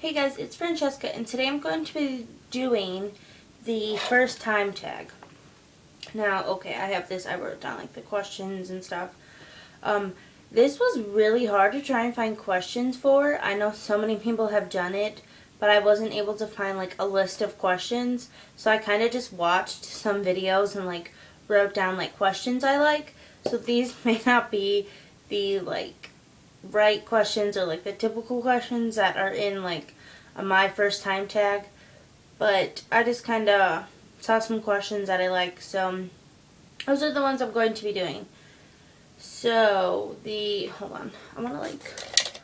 Hey guys, it's Francesca and today I'm going to be doing the first time tag. Now, okay, I have this, I wrote down like the questions and stuff. Um, this was really hard to try and find questions for. I know so many people have done it, but I wasn't able to find like a list of questions. So I kind of just watched some videos and like wrote down like questions I like. So these may not be the like right questions or like the typical questions that are in like my first time tag. But I just kind of saw some questions that I like. So those are the ones I'm going to be doing. So the, hold on, I want to like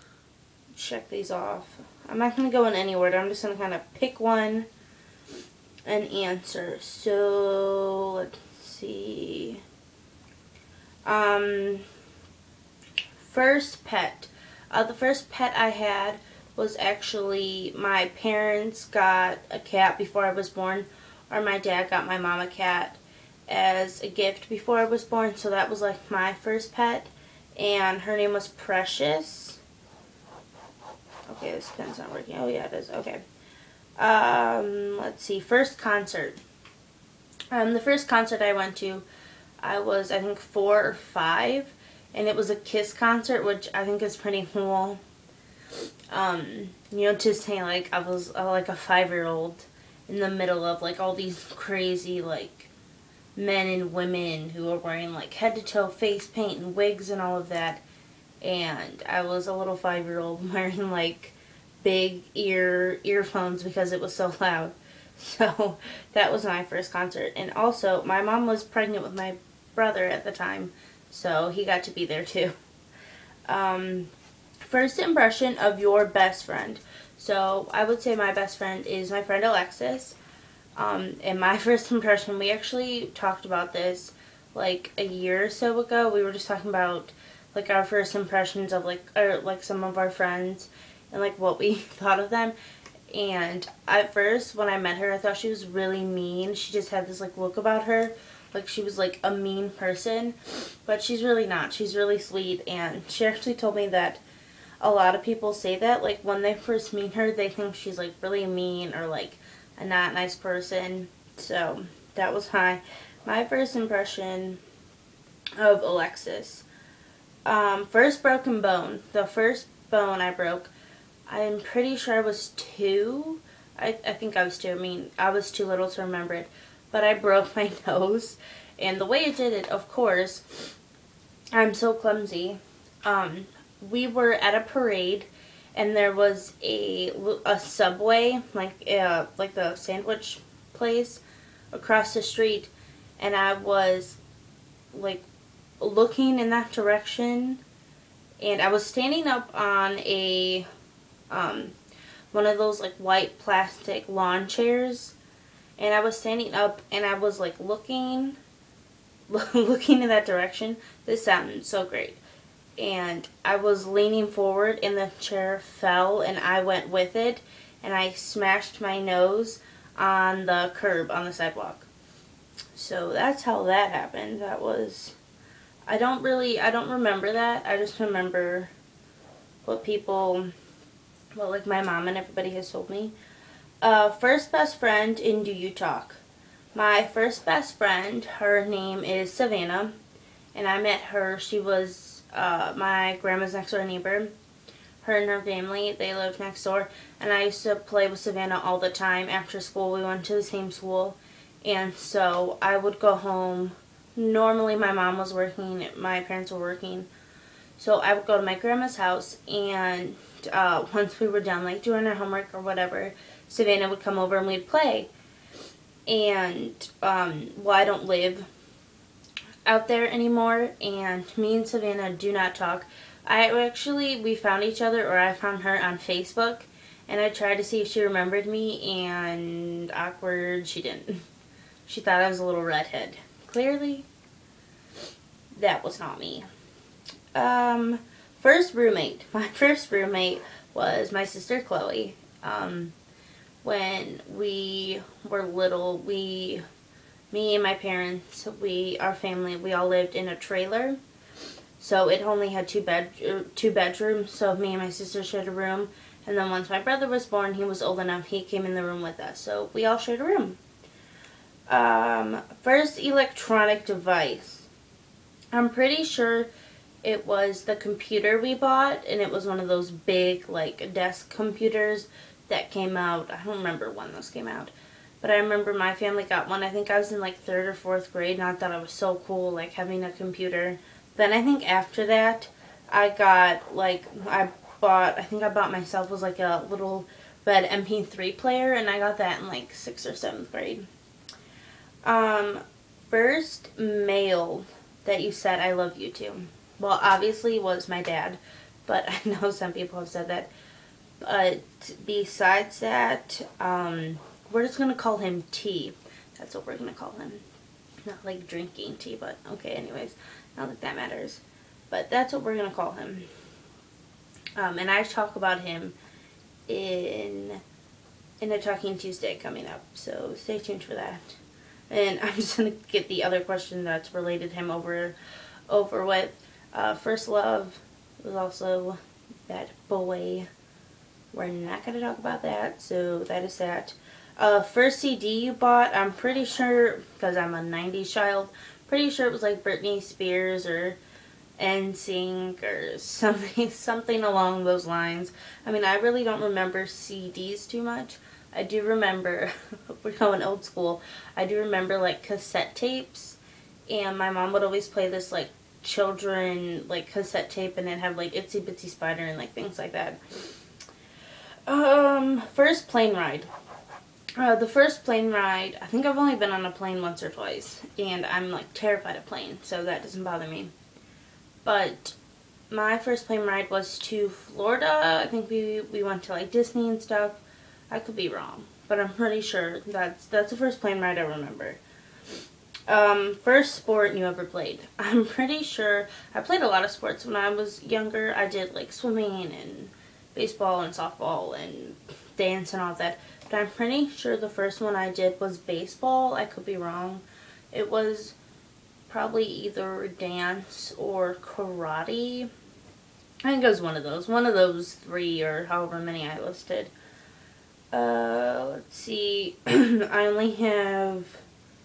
check these off. I'm not going to go in any order. I'm just going to kind of pick one and answer. So let's see. Um, first pet. Uh, the first pet I had was actually my parents got a cat before I was born, or my dad got my mom a cat as a gift before I was born, so that was like my first pet, and her name was Precious. Okay, this pen's not working. Oh yeah, it is. Okay. Um, let's see. First concert. Um, the first concert I went to, I was I think four or five, and it was a Kiss concert, which I think is pretty cool. Um, you know, to say like I was uh, like a five year old in the middle of like all these crazy like men and women who were wearing like head to toe face paint and wigs and all of that. And I was a little five year old wearing like big ear earphones because it was so loud. So that was my first concert. And also, my mom was pregnant with my brother at the time, so he got to be there too. Um, first impression of your best friend. So I would say my best friend is my friend Alexis. Um, and my first impression, we actually talked about this like a year or so ago. We were just talking about like our first impressions of like or like some of our friends and like what we thought of them. And at first, when I met her, I thought she was really mean. She just had this like look about her, like she was like a mean person, but she's really not. She's really sweet, and she actually told me that a lot of people say that like when they first meet her, they think she's like really mean or like a not nice person. So that was my my first impression of Alexis. Um, first broken bone. The first bone I broke, I'm pretty sure I was two. I, I think I was two. I mean, I was too little to remember it. But I broke my nose. And the way I did it, of course, I'm so clumsy. Um, we were at a parade and there was a, a subway like uh, like the sandwich place across the street and I was like looking in that direction and I was standing up on a um, one of those like white plastic lawn chairs and I was standing up and I was like looking looking in that direction this sounded so great and I was leaning forward and the chair fell and I went with it and I smashed my nose on the curb on the sidewalk. So that's how that happened. That was I don't really I don't remember that. I just remember what people well like my mom and everybody has told me. Uh, first best friend in Do You Talk? My first best friend, her name is Savannah and I met her. She was uh, my grandma's next door neighbor. Her and her family, they lived next door. And I used to play with Savannah all the time. After school, we went to the same school. And so I would go home. Normally my mom was working, my parents were working. So I would go to my grandma's house and uh, once we were done, like doing our homework or whatever, Savannah would come over and we'd play. And, um, well, I don't live out there anymore and me and Savannah do not talk. I actually, we found each other or I found her on Facebook and I tried to see if she remembered me and awkward, she didn't. She thought I was a little redhead. Clearly, that was not me. Um, first roommate. My first roommate was my sister Chloe. Um, when we were little, we me and my parents, we, our family, we all lived in a trailer. So it only had two bed, er, two bedrooms. So me and my sister shared a room, And then once my brother was born, he was old enough, he came in the room with us. So we all shared a room. Um, first electronic device. I'm pretty sure it was the computer we bought, and it was one of those big, like, desk computers that came out. I don't remember when those came out. But I remember my family got one. I think I was in like third or fourth grade, and I thought it was so cool, like having a computer. Then I think after that, I got like I bought. I think I bought myself was like a little red MP3 player, and I got that in like sixth or seventh grade. Um, first male that you said I love you to. Well, obviously was my dad, but I know some people have said that. But besides that, um, we're just going to call him T. That's what we're going to call him. Not like drinking tea, but okay, anyways. Not that that matters. But that's what we're going to call him. Um, and I talk about him in in a Talking Tuesday coming up. So stay tuned for that. And I'm just going to get the other question that's related him over, over with. Uh, First Love was also that boy. We're not going to talk about that, so that is that. Uh, first CD you bought, I'm pretty sure, because I'm a 90s child, pretty sure it was like Britney Spears or NSYNC or something, something along those lines. I mean, I really don't remember CDs too much. I do remember, we're going old school, I do remember like cassette tapes, and my mom would always play this like children like cassette tape and then have like Itsy Bitsy Spider and like things like that. Um, first plane ride. Uh, the first plane ride, I think I've only been on a plane once or twice, and I'm like terrified of planes, so that doesn't bother me. But my first plane ride was to Florida. I think we we went to like Disney and stuff. I could be wrong, but I'm pretty sure that's that's the first plane ride I remember. Um, first sport you ever played. I'm pretty sure I played a lot of sports when I was younger. I did like swimming and baseball and softball and dance and all that. But I'm pretty sure the first one I did was baseball. I could be wrong. It was probably either dance or karate. I think it was one of those. One of those three or however many I listed. Uh, let's see. I only have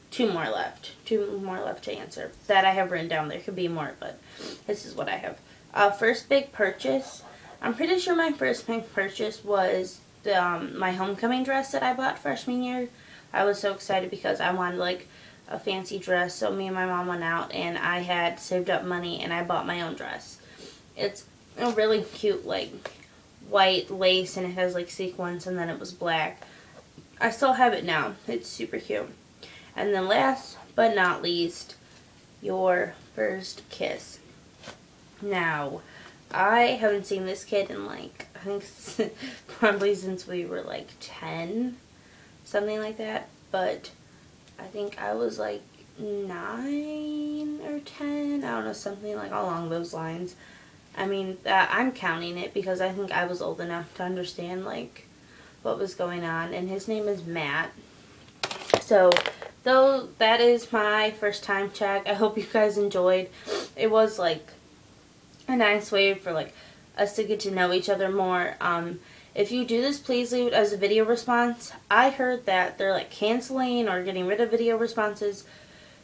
two more left. Two more left to answer. That I have written down. There could be more, but this is what I have. Uh, first big purchase. I'm pretty sure my first big purchase was the, um, my homecoming dress that I bought freshman year. I was so excited because I wanted like a fancy dress. So me and my mom went out and I had saved up money and I bought my own dress. It's a really cute like white lace and it has like sequins and then it was black. I still have it now. It's super cute. And then last but not least, your first kiss. Now, I haven't seen this kid in like I think probably since we were like 10, something like that. But I think I was like 9 or 10, I don't know, something like along those lines. I mean, uh, I'm counting it because I think I was old enough to understand like what was going on. And his name is Matt. So, though that is my first time check, I hope you guys enjoyed. It was like a nice way for like us to get to know each other more. Um, if you do this, please leave it as a video response. I heard that they're like canceling or getting rid of video responses.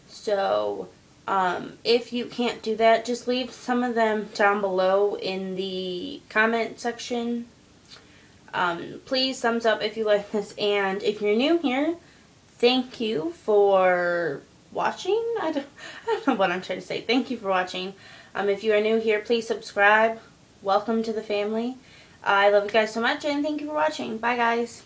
So um, if you can't do that, just leave some of them down below in the comment section. Um, please thumbs up if you like this. And if you're new here, thank you for watching. I don't, I don't know what I'm trying to say. Thank you for watching. Um, if you are new here, please subscribe welcome to the family. I love you guys so much and thank you for watching. Bye guys.